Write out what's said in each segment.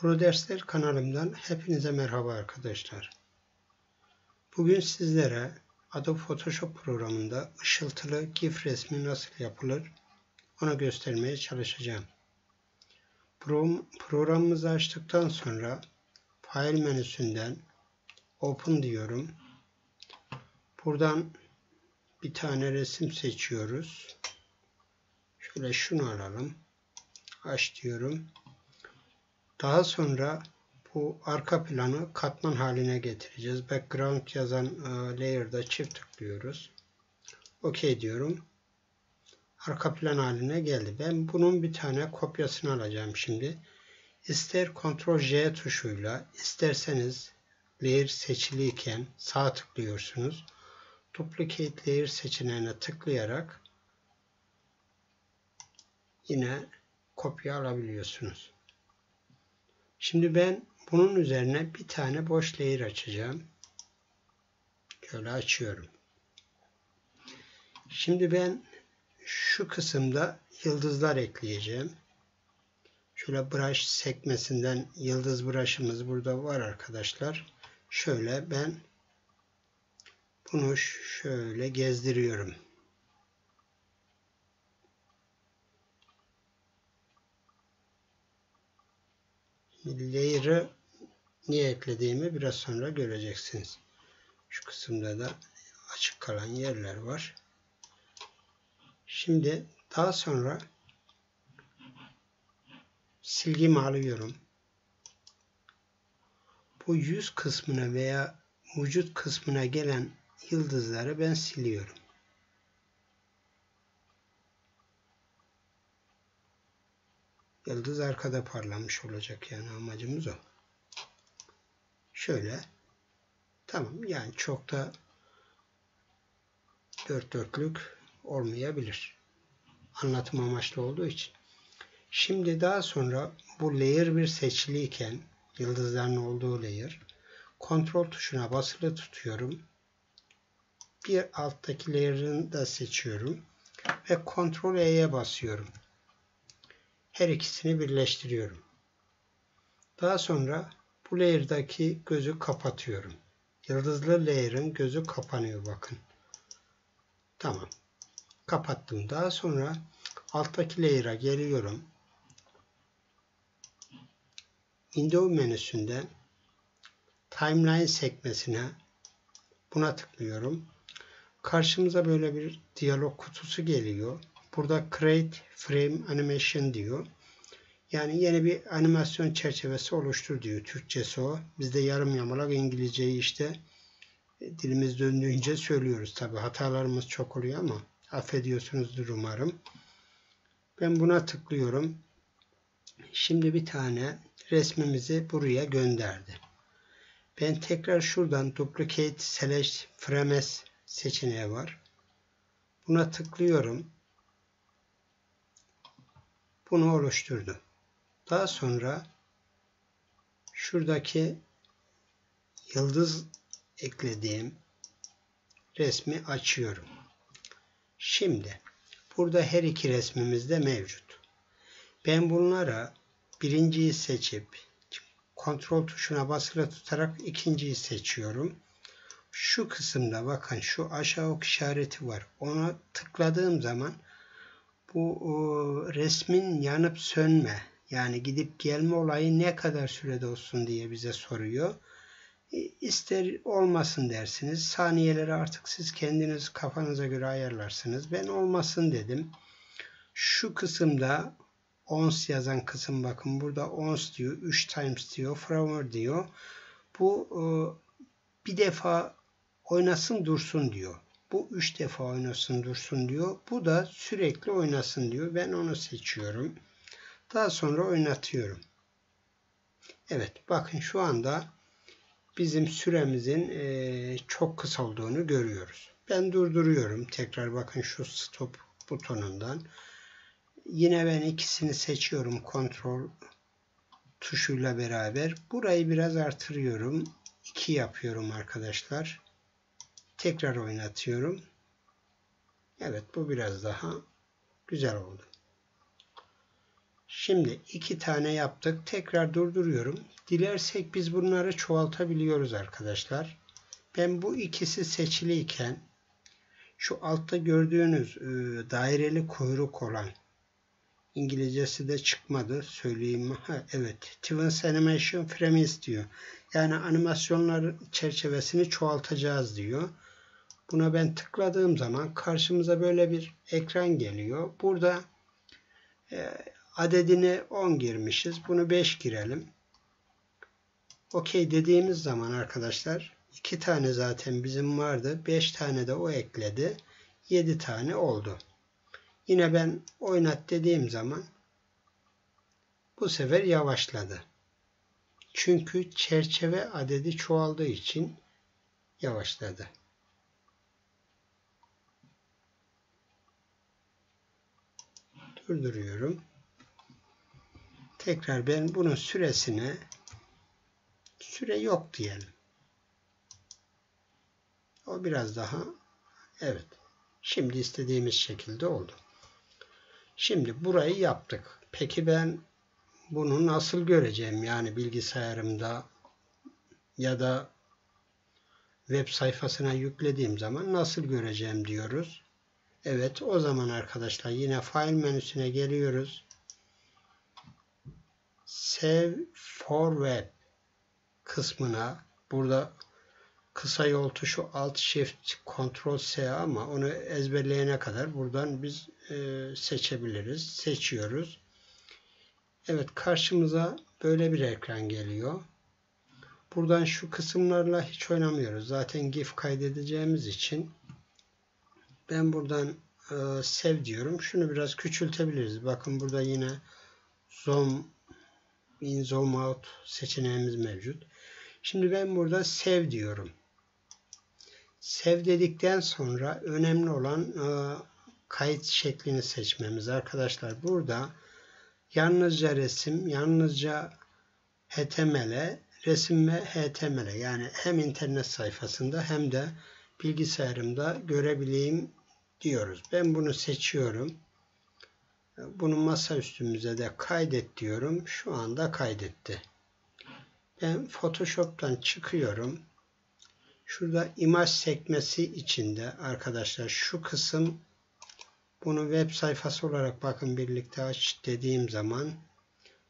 Pro Dersler kanalımdan hepinize merhaba arkadaşlar. Bugün sizlere Adobe Photoshop programında ışıltılı GIF resmi nasıl yapılır onu göstermeye çalışacağım. Programımızı açtıktan sonra File menüsünden Open diyorum. Buradan bir tane resim seçiyoruz. Şöyle şunu alalım. Aç diyorum. Daha sonra bu arka planı katman haline getireceğiz. Background yazan e, layer'da çift tıklıyoruz. OK diyorum. Arka plan haline geldi. Ben bunun bir tane kopyasını alacağım şimdi. İster Ctrl J tuşuyla isterseniz layer seçiliyken sağ tıklıyorsunuz. Duplicate layer seçeneğine tıklayarak yine kopya alabiliyorsunuz. Şimdi ben bunun üzerine bir tane boş layer açacağım. Şöyle açıyorum. Şimdi ben şu kısımda yıldızlar ekleyeceğim. Şöyle brush sekmesinden yıldız brush'ımız burada var arkadaşlar. Şöyle ben bunu şöyle gezdiriyorum. Layer'ı niye eklediğimi biraz sonra göreceksiniz. Şu kısımda da açık kalan yerler var. Şimdi daha sonra silgimi alıyorum. Bu yüz kısmına veya vücut kısmına gelen yıldızları ben siliyorum. Yıldız arkada parlamış olacak yani amacımız o. Şöyle. Tamam yani çok da dört dörtlük olmayabilir. Anlatım amaçlı olduğu için. Şimdi daha sonra bu layer bir seçiliyken yıldızların olduğu layer kontrol tuşuna basılı tutuyorum. Bir alttaki layer'ını da seçiyorum ve kontrol E'ye basıyorum her ikisini birleştiriyorum. Daha sonra bu layer'daki gözü kapatıyorum. Yıldızlı layer'ın gözü kapanıyor bakın. Tamam. Kapattım. Daha sonra alttaki layer'a geliyorum. Window menüsünden Timeline sekmesine buna tıklıyorum. Karşımıza böyle bir diyalog kutusu geliyor. Burada Create Frame Animation diyor. Yani yeni bir animasyon çerçevesi oluştur diyor. Türkçesi o. Biz de yarım yamalak İngilizceyi işte e, dilimiz döndüğünce söylüyoruz. Tabi hatalarımız çok oluyor ama affediyorsunuzdur umarım. Ben buna tıklıyorum. Şimdi bir tane resmimizi buraya gönderdi. Ben tekrar şuradan Duplicate Select Frames seçeneği var. Buna tıklıyorum bunu oluşturdu. Daha sonra şuradaki yıldız eklediğim resmi açıyorum. Şimdi burada her iki resmimiz de mevcut. Ben bunlara birinciyi seçip kontrol tuşuna basılı tutarak ikinciyi seçiyorum. Şu kısımda bakın şu aşağı ok işareti var. Ona tıkladığım zaman bu o, resmin yanıp sönme yani gidip gelme olayı ne kadar sürede olsun diye bize soruyor. E, ister olmasın dersiniz. Saniyeleri artık siz kendiniz kafanıza göre ayarlarsınız. Ben olmasın dedim. Şu kısımda ons yazan kısım bakın burada ons diyor, 3 times diyor, forever diyor. Bu e, bir defa oynasın dursun diyor. Bu üç defa oynasın dursun diyor. Bu da sürekli oynasın diyor. Ben onu seçiyorum. Daha sonra oynatıyorum. Evet bakın şu anda bizim süremizin e, çok kısa olduğunu görüyoruz. Ben durduruyorum. Tekrar bakın şu stop butonundan. Yine ben ikisini seçiyorum. Kontrol tuşuyla beraber. Burayı biraz artırıyorum. 2 yapıyorum arkadaşlar. Tekrar oynatıyorum. Evet bu biraz daha güzel oldu. Şimdi iki tane yaptık. Tekrar durduruyorum. Dilersek biz bunları çoğaltabiliyoruz arkadaşlar. Ben bu ikisi seçiliyken şu altta gördüğünüz e, daireli kuyruk olan İngilizcesi de çıkmadı. Söyleyeyim. Ha, evet. Twins Animation Frames diyor. Yani animasyonlar çerçevesini çoğaltacağız diyor. Buna ben tıkladığım zaman karşımıza böyle bir ekran geliyor. Burada e, adedini 10 girmişiz. Bunu 5 girelim. Okey dediğimiz zaman arkadaşlar 2 tane zaten bizim vardı. 5 tane de o ekledi. 7 tane oldu. Yine ben oynat dediğim zaman bu sefer yavaşladı. Çünkü çerçeve adedi çoğaldığı için yavaşladı. Durduruyorum. Tekrar ben bunun süresine süre yok diyelim. O biraz daha evet. Şimdi istediğimiz şekilde oldu. Şimdi burayı yaptık. Peki ben bunu nasıl göreceğim? Yani bilgisayarımda ya da web sayfasına yüklediğim zaman nasıl göreceğim diyoruz. Evet o zaman arkadaşlar yine file menüsüne geliyoruz. Save for web kısmına burada kısa yol tuşu Alt Shift Ctrl S ama onu ezberleyene kadar buradan biz e, seçebiliriz. Seçiyoruz. Evet karşımıza böyle bir ekran geliyor. Buradan şu kısımlarla hiç oynamıyoruz. Zaten GIF kaydedeceğimiz için ben buradan e, sev diyorum. Şunu biraz küçültebiliriz. Bakın burada yine zoom in zoom out seçeneğimiz mevcut. Şimdi ben burada sev diyorum. Sev dedikten sonra önemli olan e, kayıt şeklini seçmemiz. Arkadaşlar burada yalnızca resim, yalnızca HTML, resim ve HTML yani hem internet sayfasında hem de bilgisayarımda görebileyim diyoruz. Ben bunu seçiyorum. Bunu masa üstümüze de kaydet diyorum. Şu anda kaydetti. Ben Photoshop'tan çıkıyorum. Şurada imaj sekmesi içinde arkadaşlar şu kısım bunu web sayfası olarak bakın birlikte aç dediğim zaman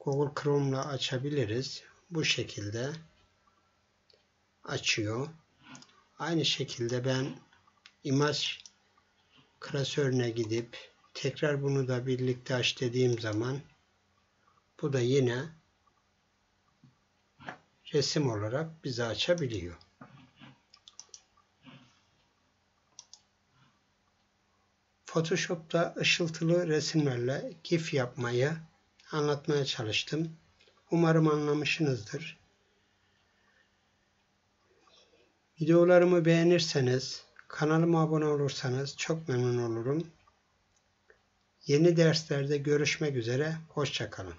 Google Chrome'la açabiliriz. Bu şekilde açıyor. Aynı şekilde ben imaj klasörüne gidip tekrar bunu da birlikte aç dediğim zaman bu da yine resim olarak bize açabiliyor. Photoshop'ta ışıltılı resimlerle GIF yapmayı anlatmaya çalıştım. Umarım anlamışsınızdır. Videolarımı beğenirseniz, kanalıma abone olursanız çok memnun olurum. Yeni derslerde görüşmek üzere, hoşçakalın.